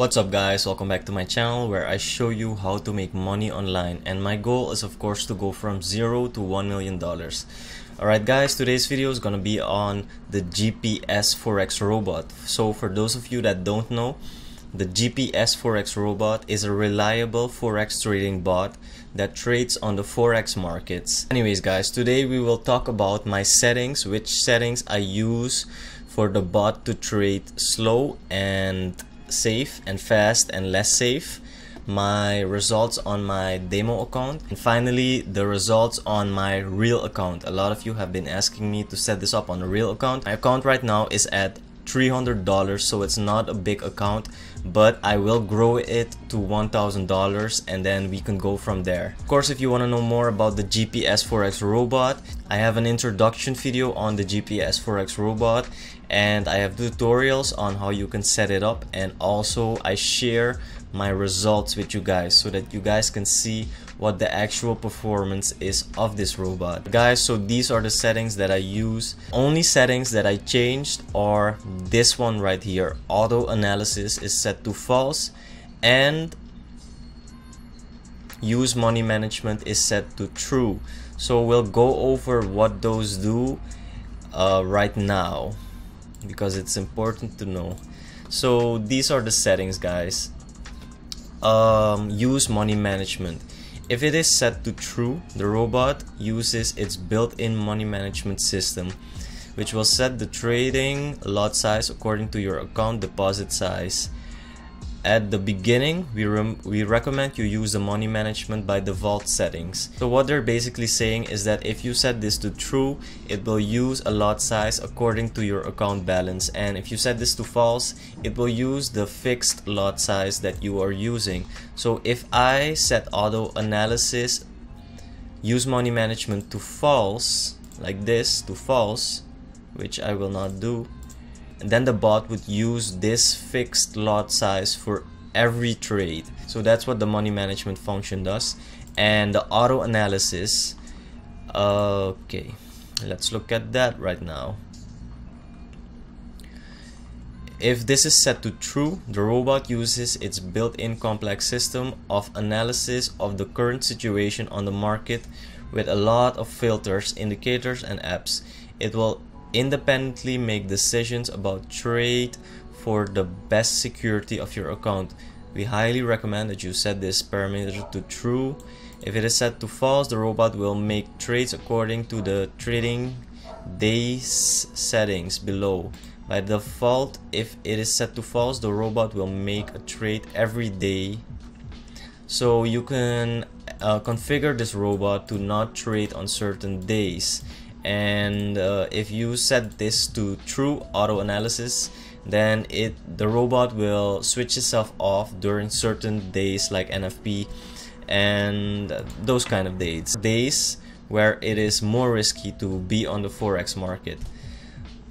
What's up guys, welcome back to my channel where I show you how to make money online and my goal is of course to go from 0 to 1 million dollars. Alright guys, today's video is gonna be on the GPS Forex robot. So for those of you that don't know, the GPS Forex robot is a reliable Forex trading bot that trades on the Forex markets. Anyways guys, today we will talk about my settings, which settings I use for the bot to trade slow and safe and fast and less safe my results on my demo account and finally the results on my real account. A lot of you have been asking me to set this up on a real account. My account right now is at $300 so it's not a big account but I will grow it to $1,000 and then we can go from there. Of course if you want to know more about the GPS Forex robot I have an introduction video on the GPS Forex robot and I have tutorials on how you can set it up and also I share my results with you guys so that you guys can see what the actual performance is of this robot. Guys so these are the settings that I use. Only settings that I changed are this one right here. Auto analysis is set to false and use money management is set to true. So we'll go over what those do uh, right now because it's important to know. So these are the settings guys um, use money management. If it is set to true the robot uses its built-in money management system which will set the trading lot size according to your account deposit size at the beginning we, we recommend you use the money management by default settings. So what they're basically saying is that if you set this to true it will use a lot size according to your account balance. And if you set this to false it will use the fixed lot size that you are using. So if I set auto analysis use money management to false like this to false which I will not do and then the bot would use this fixed lot size for every trade. So that's what the money management function does. And the auto analysis okay let's look at that right now. If this is set to true, the robot uses its built-in complex system of analysis of the current situation on the market with a lot of filters, indicators and apps. It will independently make decisions about trade for the best security of your account. We highly recommend that you set this parameter to true. If it is set to false, the robot will make trades according to the trading days settings below. By default, if it is set to false, the robot will make a trade every day. So you can uh, configure this robot to not trade on certain days and uh, if you set this to true auto analysis then it the robot will switch itself off during certain days like NFP and those kind of days. Days where it is more risky to be on the forex market.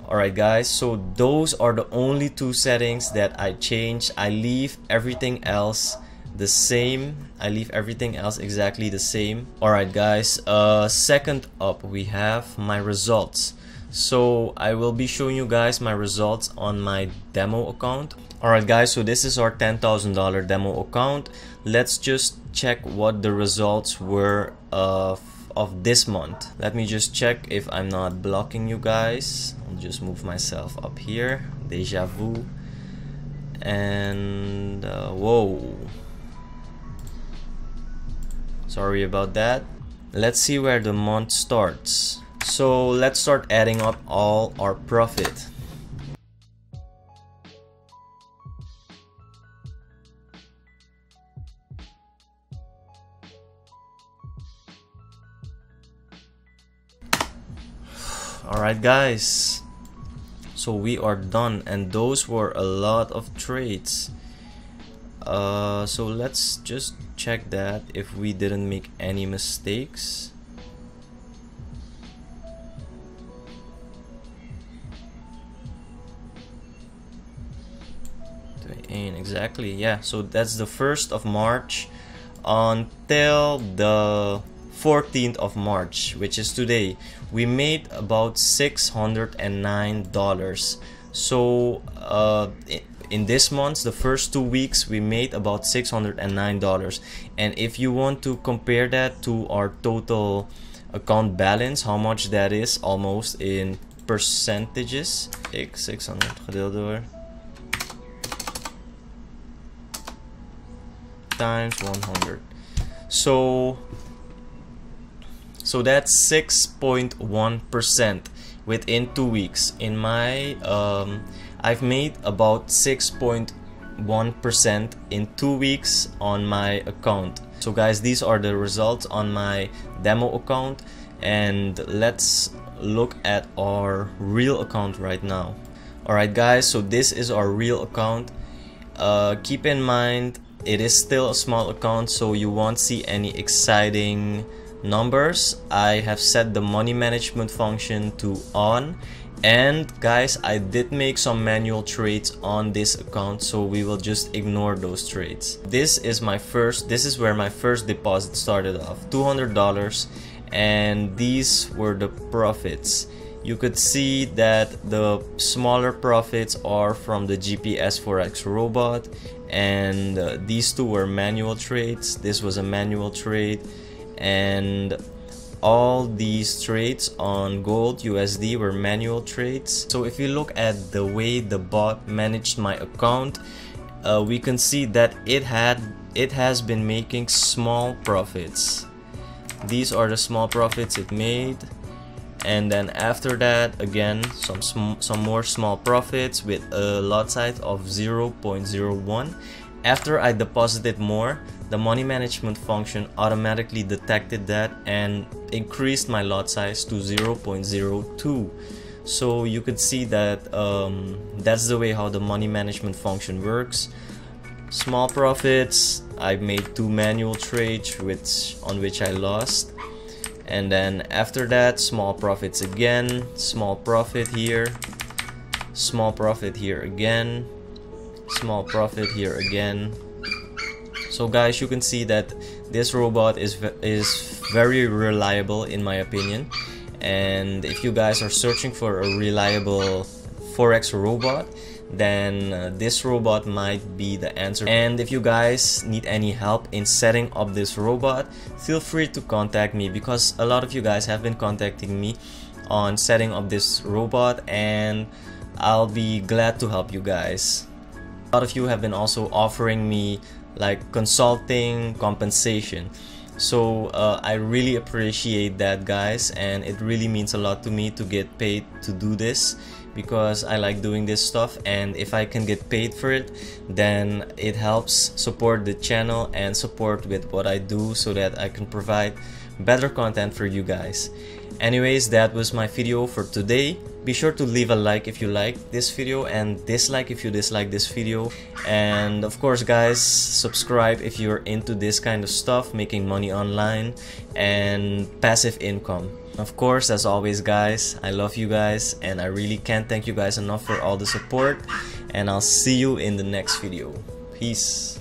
Alright guys so those are the only two settings that I change. I leave everything else the same. I leave everything else exactly the same. Alright guys uh, second up we have my results. So I will be showing you guys my results on my demo account. Alright guys so this is our $10,000 demo account. Let's just check what the results were of, of this month. Let me just check if I'm not blocking you guys. I'll just move myself up here. Deja vu. And uh, whoa sorry about that. Let's see where the month starts. So let's start adding up all our profit. Alright guys, so we are done and those were a lot of trades. Uh, so let's just check that if we didn't make any mistakes. Exactly yeah. So that's the 1st of March until the 14th of March which is today. We made about $609 so uh, in this month the first two weeks we made about $609 and if you want to compare that to our total account balance how much that is almost in percentages? X 600 gedeeld door. Times 100 so so that's 6.1 percent within two weeks. In my um, I've made about 6.1% in two weeks on my account. So guys these are the results on my demo account. And let's look at our real account right now. Alright guys so this is our real account. Uh, keep in mind it is still a small account so you won't see any exciting numbers. I have set the money management function to on and guys I did make some manual trades on this account so we will just ignore those trades. This is my first this is where my first deposit started off $200 and these were the profits. You could see that the smaller profits are from the GPS Forex robot and uh, these two were manual trades. This was a manual trade and all these trades on gold USD were manual trades. So if you look at the way the bot managed my account uh, we can see that it had it has been making small profits. These are the small profits it made. And then after that again some some more small profits with a lot size of 0.01 after I deposited more the money management function automatically detected that and increased my lot size to 0.02 so you could see that um, that's the way how the money management function works. Small profits I made two manual trades which on which I lost. And then after that small profits again small profit here small profit here again small profit here again. So guys you can see that this robot is is very reliable in my opinion. And if you guys are searching for a reliable forex robot then uh, this robot might be the answer. And if you guys need any help in setting up this robot feel free to contact me because a lot of you guys have been contacting me on setting up this robot and I'll be glad to help you guys a lot of you have been also offering me like consulting compensation. So uh, I really appreciate that guys and it really means a lot to me to get paid to do this because I like doing this stuff and if I can get paid for it then it helps support the channel and support with what I do so that I can provide better content for you guys. Anyways that was my video for today be sure to leave a like if you like this video and dislike if you dislike this video. And of course guys subscribe if you're into this kind of stuff making money online and passive income. Of course as always guys I love you guys and I really can't thank you guys enough for all the support. And I'll see you in the next video. Peace